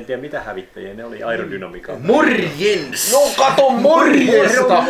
en tiedä mitä hävittäjiä, ne oli aerodynamiikkaa. Morjens! No kato morjesta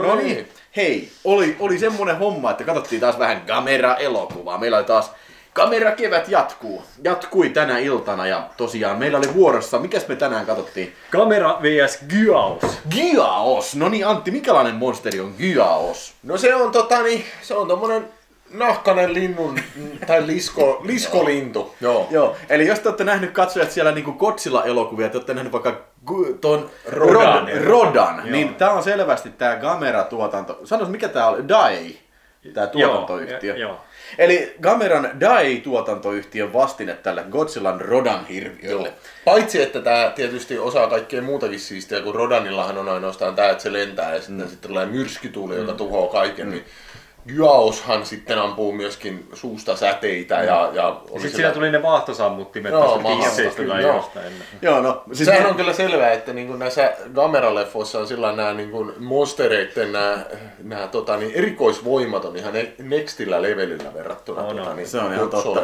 No niin, hei, oli, oli semmonen homma, että katsottiin taas vähän kamera-elokuvaa. Meillä oli taas Kamera kevät jatkuu. Jatkui tänä iltana ja tosiaan meillä oli vuorossa, mikäs me tänään katsottiin? Kamera vs. Gyaos. Gyaos! No niin Antti, mikälainen monsteri on Gyaos? No se on tota niin, se on tommonen nahkanen linnun, tai lisko, liskolintu. Joo. Joo, eli jos te olette nähnyt katsojat siellä niinku Godzilla-elokuvia, te olette nähnyt vaikka ton Rodan. Rodan, Rodan Joo. niin tää on selvästi tää Gamera-tuotanto. Sanois, mikä tää oli? Dai, tää tuotantoyhtiö. Joo, joo. Eli Gameran Dai-tuotantoyhtiön vastine tälle Godzillan Rodan hirviölle. Paitsi, että tämä tietysti osaa kaikkea muutakin siistiä, kun Rodanillahan on ainoastaan tämä, että se lentää ja sitten, mm. sitten tulee myrskytuuli, joka tuhoaa kaiken. Mm. Niin Gyaoshan sitten ampuu myöskin suusta säteitä ja, ja oli Sitten sillä- siinä tuli ne vaahtosammuttimet Joo, tuosta mahtavaa, pisseistä tai joo. jostain. Joo, no siis Sehän me- on kyllä selvää, että niin kuin näissä Gamera-leffoissa on sillä nämä niin kuin monstereiden nämä, nämä tota, niin erikoisvoimat on ihan ne- nextillä levelillä verrattuna On, tota, on. niin Se on ihan totta.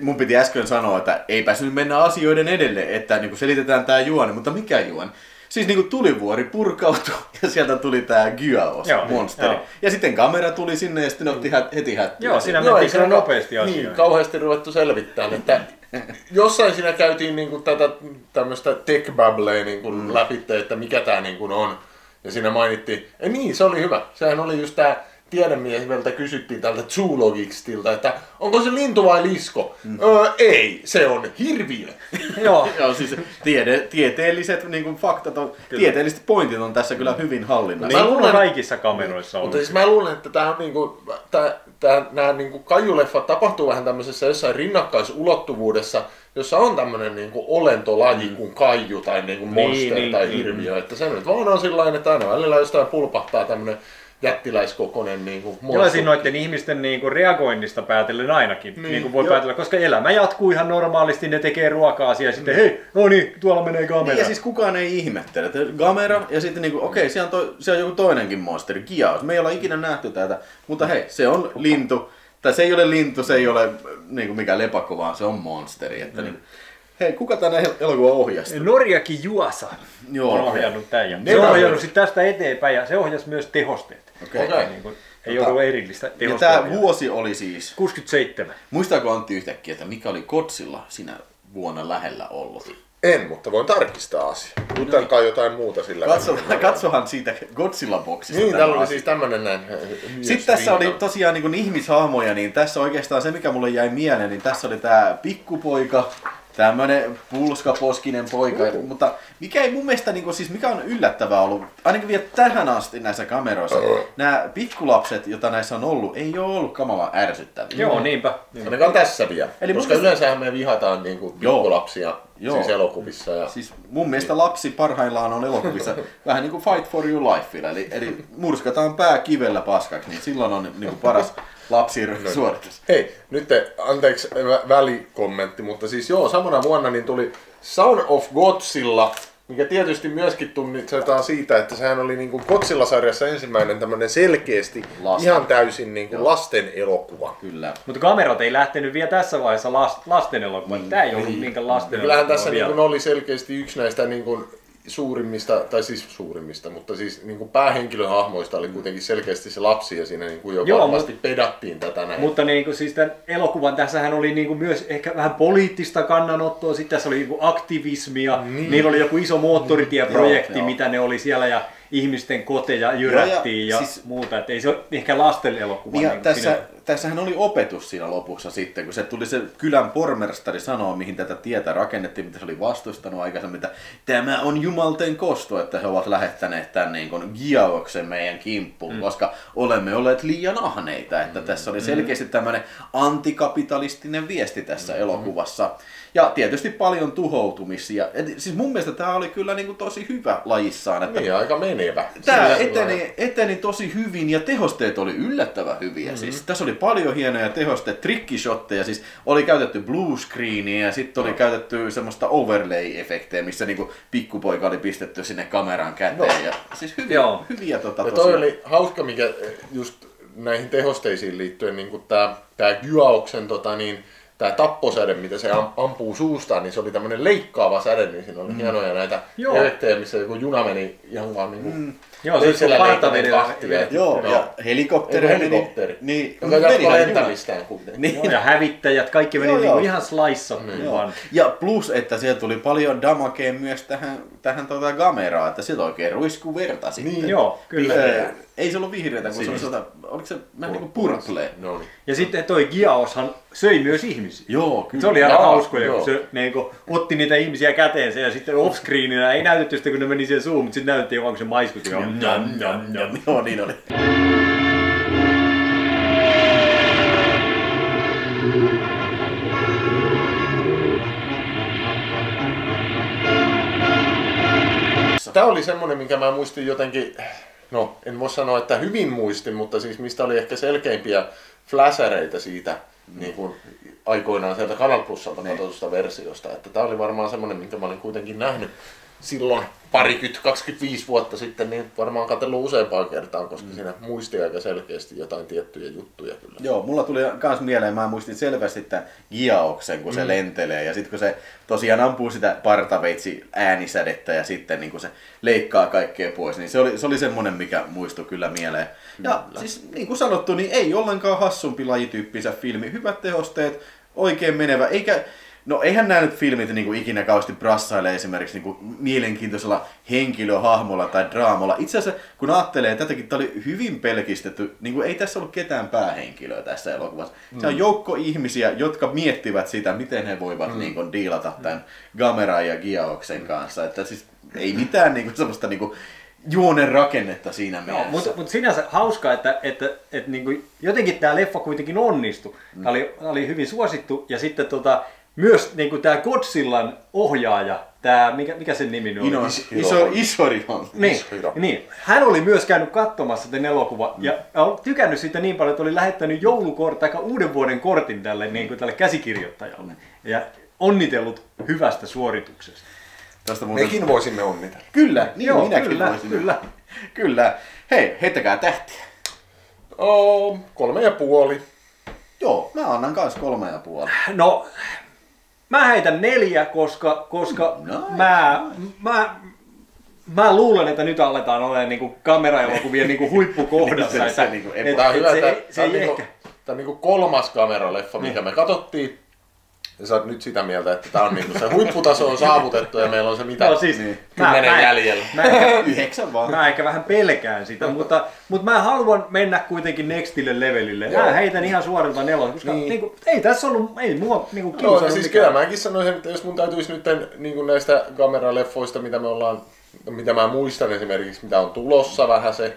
Mun piti äsken sanoa, että eipä nyt mennä asioiden edelle, että niin selitetään tämä juoni, mutta mikä juoni? Siis niin tulivuori purkautui ja sieltä tuli tämä Gyaos Joo, monsteri. joo. Ja sitten kamera tuli sinne ja sitten otti hät, heti hättiä. Joo, siinä mentiin ei kyllä nopeasti Niin, asioihin. kauheasti ruvettu selvittämään, että jossain siinä käytiin niin kuin tätä tämmöistä tech babblea niin kuin mm. läpi, että mikä tämä niin kuin on. Ja siinä mainittiin, ja niin se oli hyvä. Sehän oli just tämä tiedemieheltä kysyttiin tältä zoologistilta, että onko se lintu vai lisko? Mm. Öö, ei, se on hirviö. Joo. Joo, siis tiede, tieteelliset niin kuin faktat on, tieteelliset pointit on tässä kyllä hyvin hallinnassa. Niin Mä kuin luulen- kaikissa kameroissa on. Mutta siis mä luulen, että tämä on niinku, tää, tää, nämä niinku kajuleffat tapahtuu vähän tämmöisessä jossain rinnakkaisulottuvuudessa, jossa on tämmöinen niinku olentolaji kuin kaiju tai niinku monster niin, tai niin, hirviö. Että se nyt vaan on sillä että aina välillä jostain pulpahtaa tämmöinen jättiläiskokoinen Joo, monster. siinä noiden ihmisten niinku reagoinnista päätellen ainakin. Niin, niin voi joo. päätellä, koska elämä jatkuu ihan normaalisti, ne tekee ruokaa ja sitten hei, no niin, tuolla menee kamera. Niin, ja siis kukaan ei ihmettele. että Gamera ja sitten niinku, okei, siellä on, siellä on joku toinenkin monsteri, Giaos. Me ei olla ikinä nähty tätä, mutta hei, se on lintu. Tai se ei ole lintu, se ei ole niinku mikä lepakko, vaan se on monsteri. Että Mm. niinku, hei, kuka tänä el- elokuvan ohjasi? Norjaki Juasa Joo. on ohjannut tämän. Ja se on on- ohjannut sit tästä eteenpäin ja se ohjasi myös tehosteet. Okei. Okei. Niin kuin, ei Tota, ollut erillistä Ja tämä vuosi oli siis, 67. muistaako Antti yhtäkkiä, että mikä oli Kotsilla sinä vuonna lähellä ollut? En, mutta voin tarkistaa asia. Jutelkaa jotain muuta sillä Katso, katsohan siitä Godzilla-boksista. Niin, tämä täällä oli siis tämmönen näin. äh, Sitten tässä oli tosiaan niin ihmishahmoja, niin tässä oikeastaan se, mikä mulle jäi mieleen, niin tässä oli tämä pikkupoika, tämmönen pulskaposkinen poika, mutta mikä ei mun mielestä, niin kuin, siis mikä on yllättävää ollut, ainakin vielä tähän asti näissä kameroissa, nämä pikkulapset, joita näissä on ollut, ei ole ollut kamalan ärsyttäviä. Joo, niinpä. Niin. Ainakaan tässä vielä. Eli Koska mun yleensähän me vihataan niinku Joo. pikkulapsia Joo. siis elokuvissa. Ja... Siis mun mielestä lapsi parhaillaan on elokuvissa vähän niin kuin Fight for Your Life, eli, eli murskataan pää kivellä paskaksi, niin silloin on niin kuin paras lapsisuoritus. Hei, nyt te, anteeksi vä- välikommentti, mutta siis joo, samana vuonna niin tuli Sound of Godzilla, mikä tietysti myöskin tunnistetaan siitä, että sehän oli niin Godzilla-sarjassa ensimmäinen tämmöinen selkeästi Lasten. ihan täysin niin kuin lasten elokuva. Kyllä. Mutta kamerat ei lähtenyt vielä tässä vaiheessa last, lasten elokuvan. Tämä ei ollut niinkään lasten Kyllähän elokuva tässä niin oli selkeästi yksi näistä niin kuin suurimmista, tai siis suurimmista, mutta siis niin kuin päähenkilöhahmoista oli kuitenkin selkeästi se lapsi ja siinä niin kuin jo Joo, varmasti pedattiin tätä näin. Mutta niin kuin, siis tämän elokuvan, tässähän oli niin kuin myös ehkä vähän poliittista kannanottoa, sitten tässä oli niin kuin aktivismia, niin. niillä oli joku iso moottoritieprojekti, joo. mitä ne oli siellä ja ihmisten koteja jyrättiin ja, ja ja siis- muuta, että ei se ole ehkä lasten elokuva. Niin ja niin tässä. Tässähän oli opetus siinä lopussa sitten, kun se tuli se kylän pormestari sanoa, mihin tätä tietä rakennettiin, mitä se oli vastustanut aikaisemmin, että tämä on jumalten kosto, että he ovat lähettäneet tämän niin kuin Giaoksen meidän kimppuun, mm. koska olemme olleet liian ahneita, että mm. tässä oli selkeästi tämmöinen antikapitalistinen viesti tässä mm. elokuvassa. Ja tietysti paljon tuhoutumisia. Et, siis mun mielestä tämä oli kyllä niin kuin tosi hyvä lajissaan. Että Niin, aika menevä. Tämä eteni, eteni tosi hyvin ja tehosteet oli yllättävän hyviä. Mm-hmm. Siis, tässä oli paljon hienoja tehosteet, trikkishotteja, siis oli käytetty blue screenia ja sitten oli käytetty semmoista overlay-efektejä, missä niinku pikkupoika oli pistetty sinne kameran käteen. Ja, siis hyviä, Joo. hyviä tota, Ja toi oli hauska, mikä just näihin tehosteisiin liittyen, niin tämä tää Gyaoksen tota, niin, tämä tapposäde, mitä se am- ampuu suustaan, niin se oli tämmöinen leikkaava säde, niin siinä oli mm. hienoja näitä efektejä, missä joku juna meni ihan vaan niin kuin mm. Joo, se on leikannut partavedellä. Joo, Joo. ja helikopteri. helikopteri, Niin, joka meni jatkoi lentämistään kuitenkin. Niin. Ja hävittäjät, kaikki meni Joo, niinku ihan slaissattu Joo. vaan. Ja plus, että sieltä tuli paljon damakea myös tähän, tähän tota kameraan, että sieltä oikein ruiskuu verta sitten. Niin, joo, kyllä. Vihreä. Ei se ollut vihreätä, kun se oli Sinistä. sellaista, oliko se vähän niin kuin purple? No niin. Ja sitten toi Giaoshan söi myös ihmisiä. Joo, kyllä. Se oli Joo, hauskoja, kun se niin kun, otti niitä ihmisiä käteensä ja sitten offscreenina ei näytetty sitä, kun ne meni siihen suuhun, mutta sitten näytettiin kun se maiskutti. Njam, njam. Joo, niin oli. Tämä oli semmonen, minkä mä muistin jotenkin, no en voi sanoa, että hyvin muistin, mutta siis mistä oli ehkä selkeimpiä flashereita siitä niin kuin aikoinaan sieltä Kanal Plusalta katsotusta versiosta. Että tämä oli varmaan semmonen, minkä mä olin kuitenkin nähnyt silloin parikymmentä, 25 vuotta sitten, niin varmaan katsellut useampaan kertaan, koska mm. siinä muisti aika selkeästi jotain tiettyjä juttuja kyllä. Joo, mulla tuli kans mieleen, mä muistin selvästi että Giaoksen, kun se lentelee ja sitten kun se tosiaan ampuu sitä partaveitsi äänisädettä ja sitten niin kun se leikkaa kaikkea pois, niin se oli, se oli semmonen, mikä muistui kyllä mieleen. Ja siis niin kuin sanottu, niin ei ollenkaan hassumpi lajityyppisä filmi. Hyvät tehosteet, oikein menevä, eikä No eihän nämä nyt filmit niin kuin ikinä kauheasti brassaile esimerkiksi niin kuin mielenkiintoisella henkilöhahmolla tai draamalla. Itse asiassa kun ajattelee tätäkin, tämä oli hyvin pelkistetty, niin kuin ei tässä ollut ketään päähenkilöä tässä elokuvassa. Se on joukko ihmisiä, jotka miettivät sitä, miten he voivat mm. niin kuin, diilata tämän Gamera ja Giaoksen kanssa. Että siis ei mitään niin kuin, semmoista niin kuin, juonen rakennetta siinä mielessä. mutta, mutta sinänsä hauskaa, että, että, että niin kuin, jotenkin tämä leffa kuitenkin onnistui. Tämä oli, tämä oli hyvin suosittu ja sitten tota, myös niin kuin tämä Godzillan ohjaaja, tämä, mikä, mikä sen nimi nyt oli? Ino, Is- iso, isori on. Niin, Ishiro. niin, hän oli myös käynyt katsomassa tämän elokuva ja on tykännyt siitä niin paljon, että oli lähettänyt joulukort, tai uuden vuoden kortin tälle, niin kuin tälle käsikirjoittajalle. Ja onnitellut hyvästä suorituksesta. Tästä muuten... Mekin voisimme onnitella. Kyllä, niin Joo, minäkin kyllä, voisin. kyllä. Kyllä. Hei, heittäkää tähtiä. Oh, kolme ja puoli. Joo, mä annan kans kolme ja puoli. No, mä heitän neljä, koska, koska Nice. mä, mä, mä luulen, että nyt aletaan olemaan niinku kameraelokuvien niinku huippukohdassa. Se- se että, niinku et, epa- Tää on hyvä, se, se on ei niinku, ehkä... tää on niinku kolmas kameraleffa, mikä me katsottiin. Ja sä oot nyt sitä mieltä, että tää on niinku se huipputaso on saavutettu ja meillä on se mitä No siis, Niin. kymmenen mä- jäljellä. Mä, ehkä, Yhdeksän vaan. mä ehkä vähän pelkään sitä, mutta, mutta mä haluan mennä kuitenkin nextille levelille. Mä Joo. heitän ihan suorilta nelosen, koska Niin. niin. Niinku, ei tässä ollut, ei mua niinku kiusannut ja siis mikään. kyllä mäkin sanoisin, että jos mun täytyisi nyt niin kuin näistä kameraleffoista, mitä me ollaan, mitä mä muistan esimerkiksi, mitä on tulossa vähän se,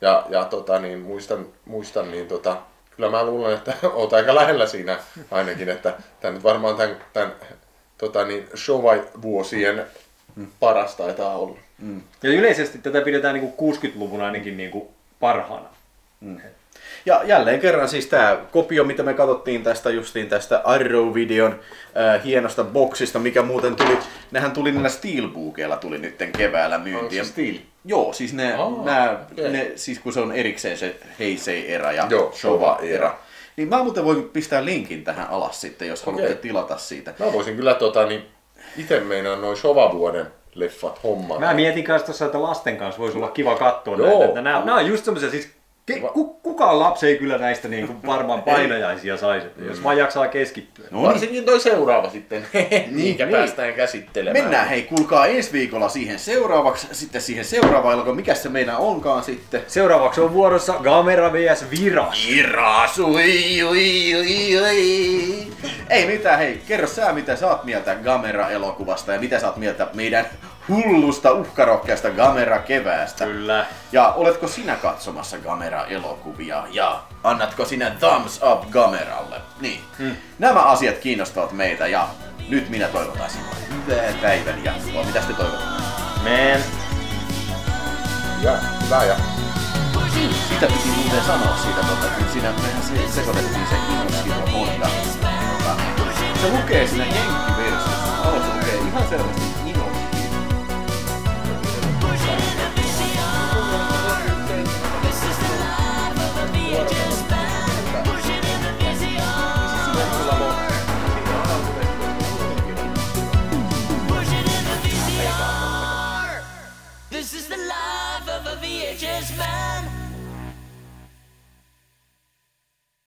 ja, ja tota, niin muistan, muistan, niin tota, kyllä mä luulen, että oot aika lähellä siinä ainakin, että tämä nyt varmaan tämän, tämän tota, niin, Showa-vuosien paras taitaa olla. Ja yleisesti tätä pidetään niinku 60-luvun ainakin niinku parhaana. Ja jälleen kerran siis tämä kopio, mitä me katsottiin tästä justiin tästä Arrow-videon äh, hienosta boksista, mikä muuten tuli, nehän tuli niillä Steelbookeilla tuli nytten keväällä Onko myyntiin. se Steel? Joo, siis ne, Aa, nää, okei. ne, siis kun se on erikseen se Heisei-erä ja Joo. Showa-erä. Niin mä muuten voin pistää linkin tähän alas sitten, jos haluatte tilata siitä. Mä voisin kyllä tota, niin, itse meinaan noin Showa-vuoden leffat hommaa. Mä mietin kanssa tuossa, että lasten kanssa voisi olla kiva katsoa Joo. näitä. Että nämä, nämä on just semmoisia, siis ke, ku, kukaan lapsi ei kyllä näistä niin kuin varmaan painajaisia saisi, että jos vaan jaksaa keskittyä. No niin, Varsinkin toi seuraava sitten, minkä niin. päästään käsittelemään. Mennään hei, kuulkaa ensi viikolla siihen seuraavaksi, sitten siihen seuraavaan elokuva, mikä se meidän onkaan sitten. Seuraavaksi on vuorossa Gamera vs Virage. Iras, ui, ui, ui, ui. Ei mitään, hei, kerro sä mitä sä oot mieltä Gamera-elokuvasta ja mitä sä oot mieltä meidän hullusta uhkarohkeasta Gamera-keväästä. Kyllä. Ja oletko sinä katsomassa Gamera-elokuvia ja annatko sinä thumbs up Gameralle? Niin. Hmm. Nämä asiat kiinnostavat meitä ja nyt minä toivotan sinulle hyvää päivän jatkoa. Mitä te toivotatte? Man. Ja, hyvä ja. Sitä piti muuten sanoa siitä, kun siinä mehän se, sekoitettiin se Honda. Tota, se lukee siinä jenkkiversiossa, alussa lukee ihan selvästi